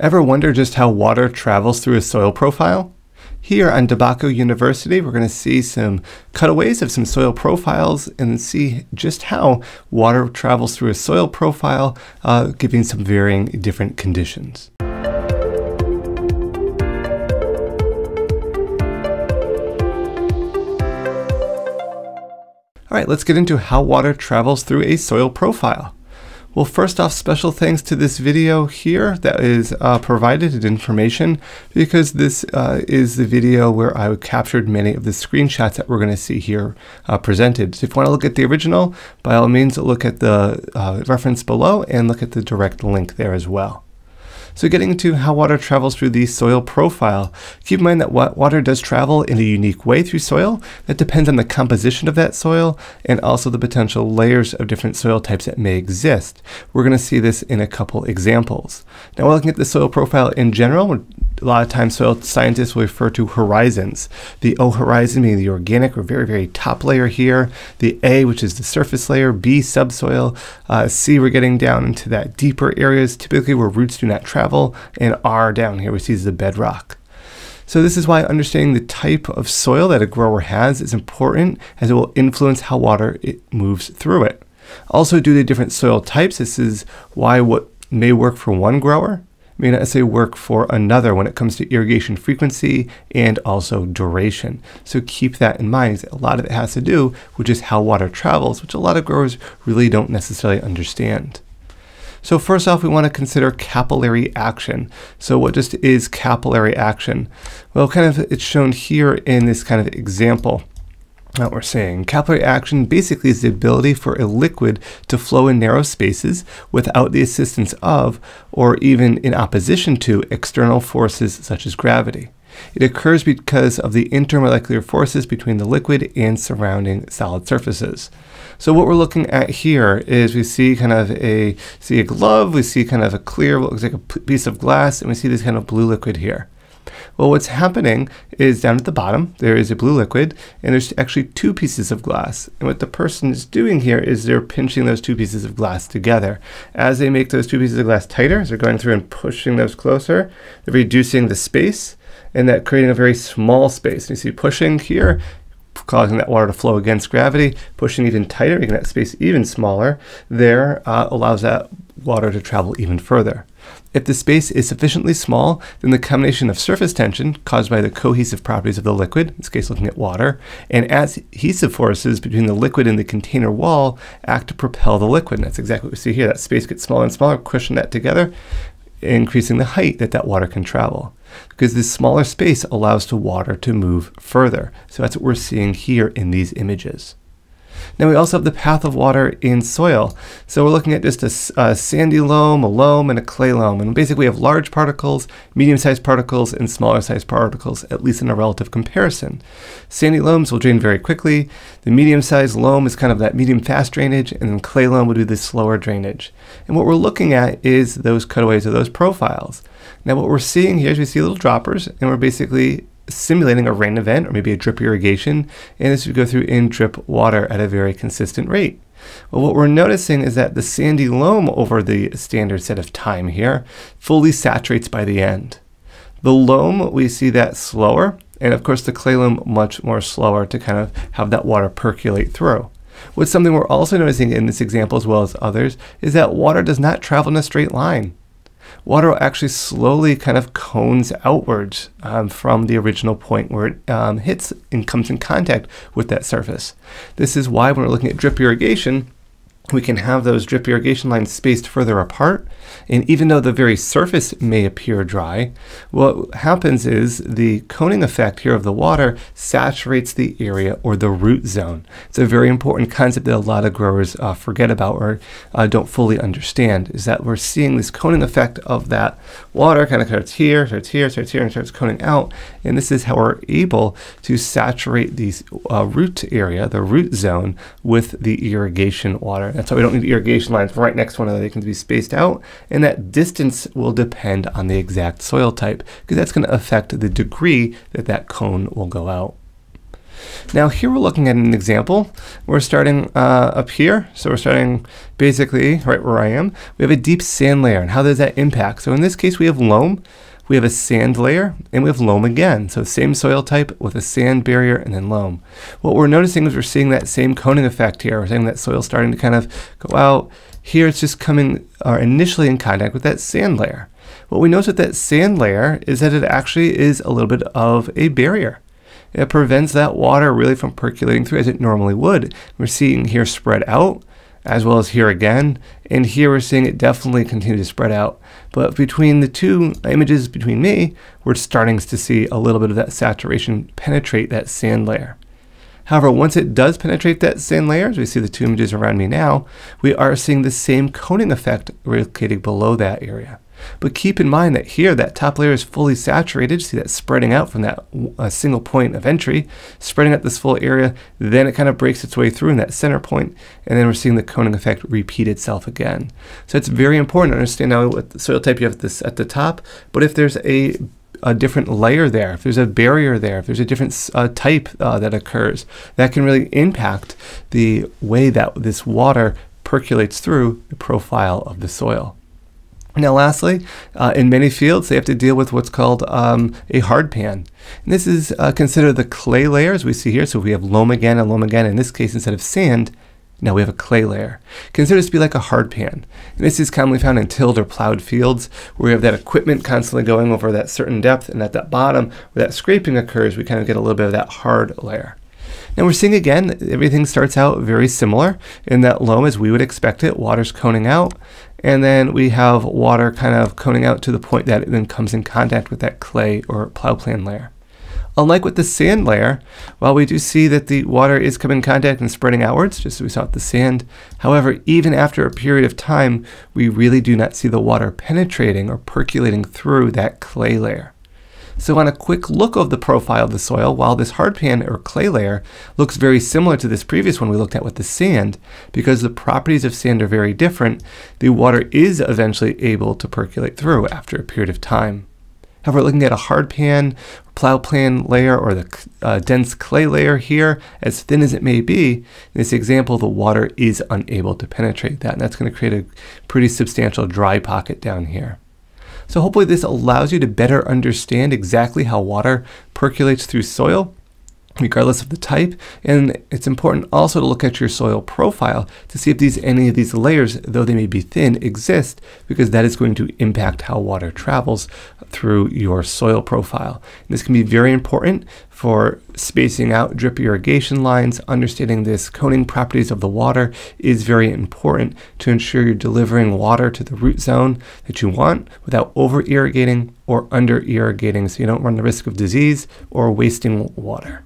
Ever wonder just how water travels through a soil profile? Here on DeBacco University, we're going to see some cutaways of some soil profiles and see just how water travels through a soil profile, uh, giving some varying different conditions. All right, let's get into how water travels through a soil profile. Well, first off, special thanks to this video here that is uh, provided in information because this uh, is the video where I captured many of the screenshots that we're going to see here uh, presented. So if you want to look at the original, by all means, look at the uh, reference below and look at the direct link there as well. So getting to how water travels through the soil profile, keep in mind that water does travel in a unique way through soil. That depends on the composition of that soil and also the potential layers of different soil types that may exist. We're going to see this in a couple examples. Now looking at the soil profile in general a lot of times soil scientists will refer to horizons. The O horizon being the organic or very, very top layer here, the A, which is the surface layer, B, subsoil, uh, C, we're getting down into that deeper areas, typically where roots do not travel, and R down here, we see the bedrock. So this is why understanding the type of soil that a grower has is important as it will influence how water it moves through it. Also due to different soil types, this is why what may work for one grower may not necessarily work for another when it comes to irrigation frequency and also duration. So keep that in mind. A lot of it has to do with just how water travels, which a lot of growers really don't necessarily understand. So first off, we want to consider capillary action. So what just is capillary action? Well, kind of it's shown here in this kind of example that we're saying. Capillary action basically is the ability for a liquid to flow in narrow spaces without the assistance of, or even in opposition to, external forces such as gravity. It occurs because of the intermolecular forces between the liquid and surrounding solid surfaces. So what we're looking at here is we see kind of a see a glove, we see kind of a clear, what looks like a piece of glass, and we see this kind of blue liquid here. Well, what's happening is down at the bottom, there is a blue liquid, and there's actually two pieces of glass. And what the person is doing here is they're pinching those two pieces of glass together. As they make those two pieces of glass tighter, as they're going through and pushing those closer, they're reducing the space, and that creating a very small space. And you see pushing here, causing that water to flow against gravity, pushing even tighter, making that space even smaller, there uh, allows that water to travel even further. If the space is sufficiently small, then the combination of surface tension caused by the cohesive properties of the liquid, in this case looking at water, and adhesive forces between the liquid and the container wall act to propel the liquid. And that's exactly what we see here. That space gets smaller and smaller, pushing that together, increasing the height that that water can travel. Because this smaller space allows the water to move further. So that's what we're seeing here in these images. Now we also have the path of water in soil. So we're looking at just a, a sandy loam, a loam, and a clay loam. And basically we have large particles, medium-sized particles, and smaller-sized particles, at least in a relative comparison. Sandy loams will drain very quickly. The medium-sized loam is kind of that medium-fast drainage, and then clay loam will do the slower drainage. And what we're looking at is those cutaways of those profiles. Now what we're seeing here is we see little droppers, and we're basically simulating a rain event or maybe a drip irrigation, and this would go through in drip water at a very consistent rate. Well, what we're noticing is that the sandy loam over the standard set of time here fully saturates by the end. The loam, we see that slower, and of course the clay loam much more slower to kind of have that water percolate through. What's something we're also noticing in this example as well as others is that water does not travel in a straight line water actually slowly kind of cones outwards um, from the original point where it um, hits and comes in contact with that surface. This is why when we're looking at drip irrigation, we can have those drip irrigation lines spaced further apart. And even though the very surface may appear dry, what happens is the coning effect here of the water saturates the area or the root zone. It's a very important concept that a lot of growers uh, forget about or uh, don't fully understand, is that we're seeing this coning effect of that water kind of starts here, starts here, starts here, and starts coning out. And this is how we're able to saturate the uh, root area, the root zone, with the irrigation water. Why we don't need irrigation lines right next to one another. They can be spaced out. And that distance will depend on the exact soil type because that's going to affect the degree that that cone will go out. Now here we're looking at an example. We're starting uh, up here. So we're starting basically right where I am. We have a deep sand layer and how does that impact? So in this case we have loam, we have a sand layer, and we have loam again. So same soil type with a sand barrier and then loam. What we're noticing is we're seeing that same coning effect here. We're seeing that soil starting to kind of go out. Here it's just coming uh, initially in contact with that sand layer. What we notice with that sand layer is that it actually is a little bit of a barrier. It prevents that water really from percolating through as it normally would. We're seeing here spread out as well as here again. And here we're seeing it definitely continue to spread out. But between the two images between me, we're starting to see a little bit of that saturation penetrate that sand layer. However, once it does penetrate that sand layer, as we see the two images around me now, we are seeing the same coning effect located below that area. But keep in mind that here that top layer is fully saturated. See that spreading out from that uh, single point of entry, spreading out this full area. Then it kind of breaks its way through in that center point, and then we're seeing the coning effect repeat itself again. So it's very important to understand now what soil type you have this at the top. But if there's a a different layer there, if there's a barrier there, if there's a different uh, type uh, that occurs, that can really impact the way that this water percolates through the profile of the soil. Now, lastly, uh, in many fields, they have to deal with what's called um, a hard pan. And this is uh, considered the clay layer, as we see here. So we have loam again and loam again. In this case, instead of sand, now we have a clay layer. Consider this to be like a hard pan. And this is commonly found in tilled or plowed fields, where we have that equipment constantly going over that certain depth, and at that bottom, where that scraping occurs, we kind of get a little bit of that hard layer. Now we're seeing again, everything starts out very similar in that loam as we would expect it, water's coning out, and then we have water kind of coning out to the point that it then comes in contact with that clay or plow pan layer. Unlike with the sand layer, while we do see that the water is coming in contact and spreading outwards, just as we saw with the sand, however, even after a period of time, we really do not see the water penetrating or percolating through that clay layer. So on a quick look of the profile of the soil, while this hardpan or clay layer looks very similar to this previous one we looked at with the sand, because the properties of sand are very different, the water is eventually able to percolate through after a period of time. However, looking at a hardpan, plow pan layer, or the uh, dense clay layer here, as thin as it may be, in this example, the water is unable to penetrate that, and that's going to create a pretty substantial dry pocket down here. So hopefully this allows you to better understand exactly how water percolates through soil regardless of the type. And it's important also to look at your soil profile to see if these any of these layers, though they may be thin, exist, because that is going to impact how water travels through your soil profile. And this can be very important for spacing out drip irrigation lines. Understanding this coning properties of the water is very important to ensure you're delivering water to the root zone that you want without over irrigating or under irrigating so you don't run the risk of disease or wasting water.